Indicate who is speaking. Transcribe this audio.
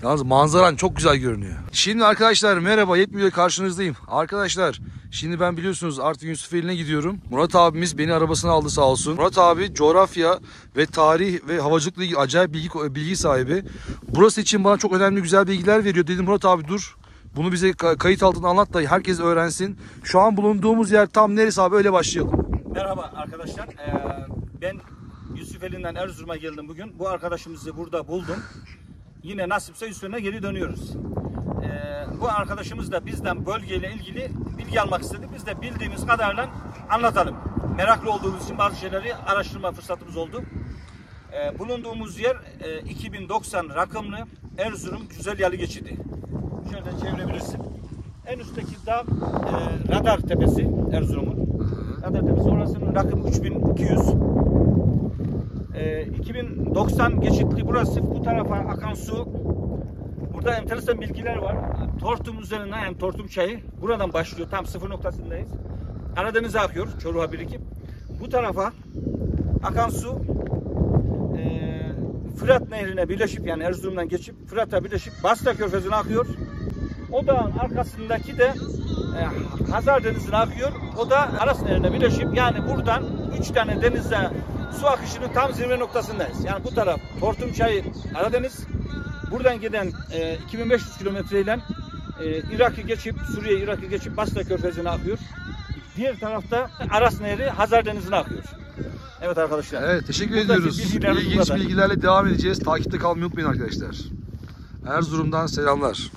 Speaker 1: Yalnız manzaran çok güzel görünüyor. Şimdi arkadaşlar merhaba yetmiyor karşınızdayım. Arkadaşlar şimdi ben biliyorsunuz artık Yusufeli'ne gidiyorum. Murat abimiz beni arabasına aldı sağ olsun. Murat abi coğrafya ve tarih ve havacılıkla ilgili acayip bilgi, bilgi sahibi. Burası için bana çok önemli güzel bilgiler veriyor. Dedim Murat abi dur. Bunu bize ka- kayıt altına anlat da herkes öğrensin. Şu an bulunduğumuz yer tam neresi abi öyle başlayalım.
Speaker 2: Merhaba arkadaşlar. Ee, ben Yusufeli'nden Erzurum'a geldim bugün. Bu arkadaşımızı burada buldum. Yine nasipse Yusufeli'ne geri dönüyoruz. Ee, bu arkadaşımız da bizden bölgeyle ilgili bilgi almak istedi. Biz de bildiğimiz kadarıyla anlatalım. Meraklı olduğumuz için bazı şeyleri araştırma fırsatımız oldu. Ee, bulunduğumuz yer e, 2090 rakımlı Erzurum Güzel Yalı geçidi. Şöyle çevirebilirsin. En üstteki dağ e, Radar Tepesi Erzurum'un. Radar Tepesi orasının rakım 3200. E, 2090 geçitli burası. Bu tarafa akan su. Burada enteresan bilgiler var. Tortum üzerinden yani Tortum çayı buradan başlıyor. Tam sıfır noktasındayız. Karadeniz'e akıyor. Çorluğa birikip. Bu tarafa akan su e, Fırat Nehri'ne birleşip yani Erzurum'dan geçip Fırat'a birleşip Basta Körfezi'ne akıyor. O dağın arkasındaki de e, Hazar Denizi'ne akıyor. O da Aras Nehri'ne birleşip yani buradan üç tane denizle su akışının tam zirve noktasındayız. Yani bu taraf Tortum Çayı Karadeniz. Buradan giden e, 2500 kilometreyle e, Irak'ı geçip Suriye Irak'ı geçip Basra Körfezi'ne akıyor. Diğer tarafta Aras Nehri Hazar Denizi'ne akıyor. Evet arkadaşlar.
Speaker 1: Evet teşekkür
Speaker 2: Buradaki
Speaker 1: ediyoruz. İlginç bilgilerle devam edeceğiz. Takipte kalmayı unutmayın arkadaşlar. Erzurum'dan selamlar.